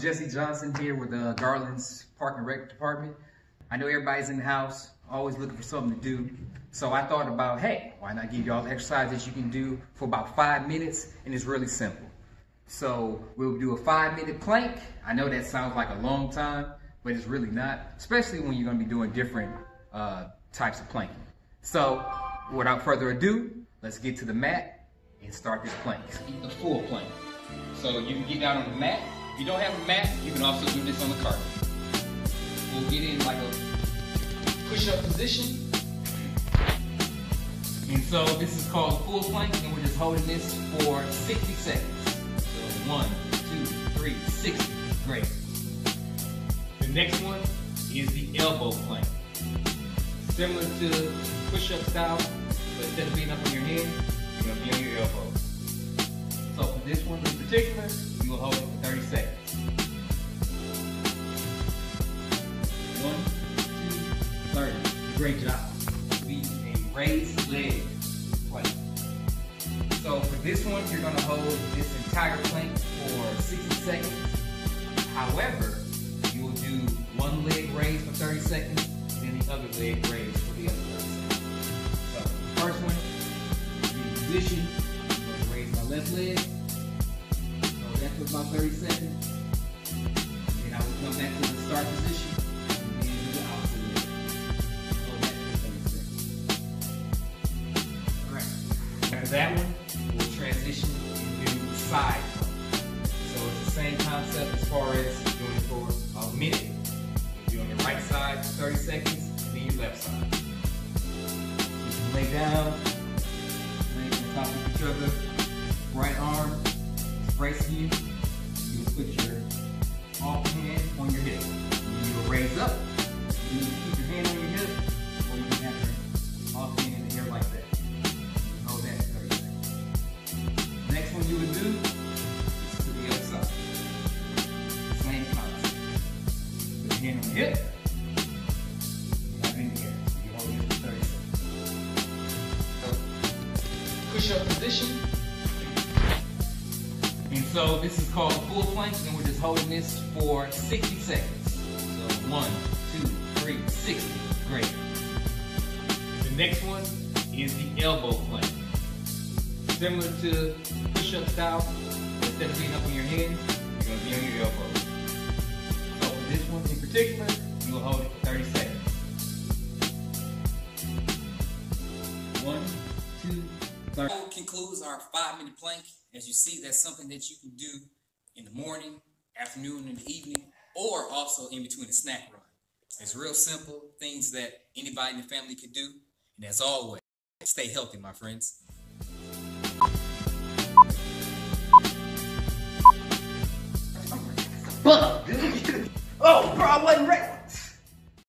Jesse Johnson here with the Garland's Park and Rec Department. I know everybody's in the house, always looking for something to do. So I thought about, hey, why not give you all the exercise that you can do for about five minutes, and it's really simple. So we'll do a five minute plank. I know that sounds like a long time, but it's really not, especially when you're gonna be doing different uh, types of planking. So without further ado, let's get to the mat and start this plank. The full plank. So you can get down on the mat. You don't have a mat, you can also do this on the carpet. We'll get in like a push-up position. And so this is called full plank, and we're just holding this for 60 seconds. So one, two, three, 60. Great. The next one is the elbow plank. Similar to push-up style, but instead of being up on your hands, you're gonna be on your elbows. So for this one in particular, you will hold Great job. Be a raised leg plank. So for this one, you're gonna hold this entire plank for 60 seconds. However, you will do one leg raise for 30 seconds, then the other leg raise for the other 30 seconds. So first one, in position, I'm gonna raise my left leg. So that for about 30 seconds. Then I will come back that one, we'll transition into side. So it's the same concept as far as doing it for a minute. you're on your right side for 30 seconds, then your left side. You can lay down, lay on top of each other. Right arm is bracing you. You will put your off hand on your hip. You will raise up. You one you would do is to the other side. Same concept. Put your hand on hip. In air. You hold it for 30 seconds. Push up position. And so this is called full plank, and we're just holding this for 60 seconds. So one, two, three, 60. Great. The next one is the elbow plank. Similar to push-up instead of being up on your hands, you're gonna be on your elbows. So this one in particular, you will hold it for 30 seconds. One, two, 30. That concludes our five minute plank. As you see, that's something that you can do in the morning, afternoon, and the evening, or also in between a snack run. It's real simple, things that anybody in the family could do. And as always, stay healthy, my friends. Oh,